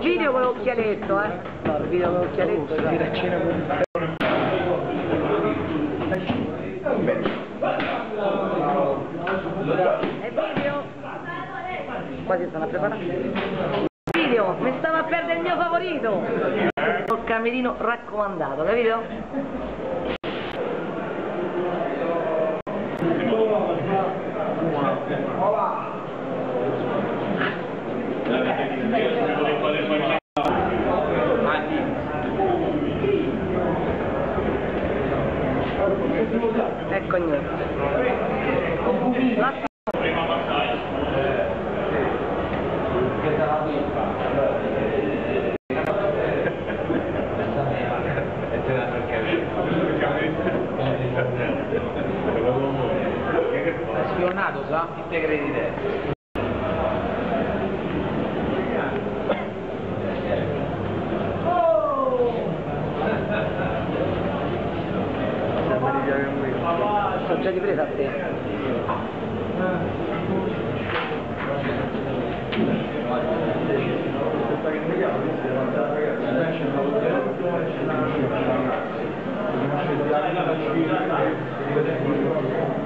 video con l'occhialetto, eh. No, il video con l'occhialetto. dai. a cena con... E video? Quasi stanno a preparare. Video, mi stavo a perdere il mio favorito. Il camerino raccomandato, capito? take it there. सब्जा कितने Thank you.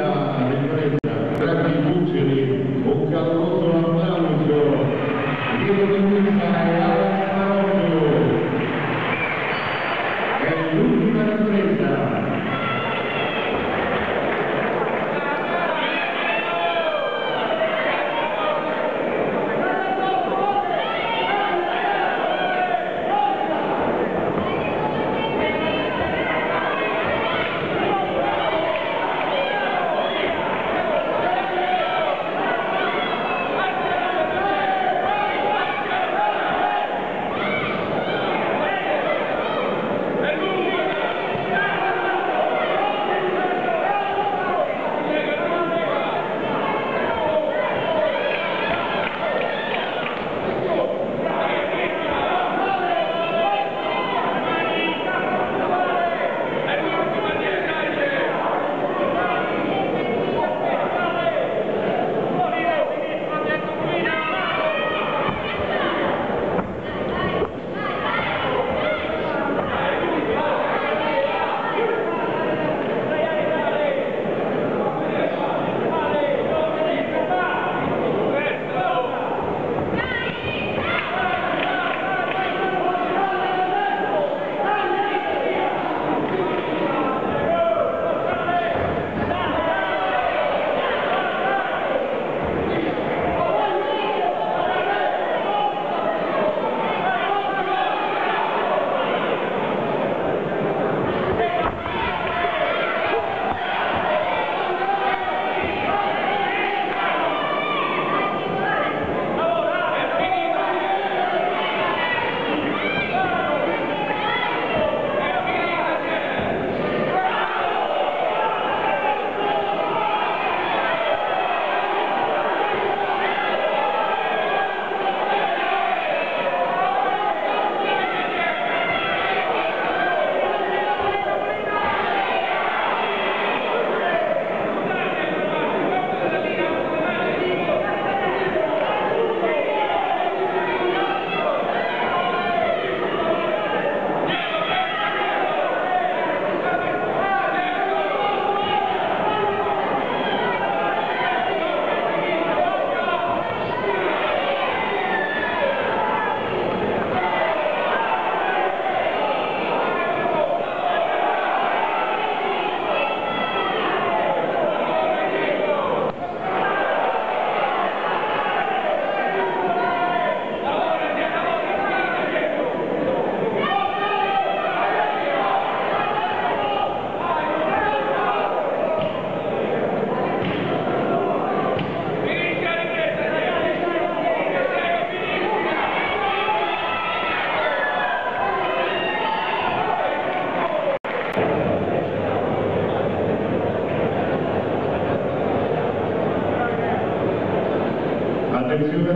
and uh,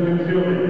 questa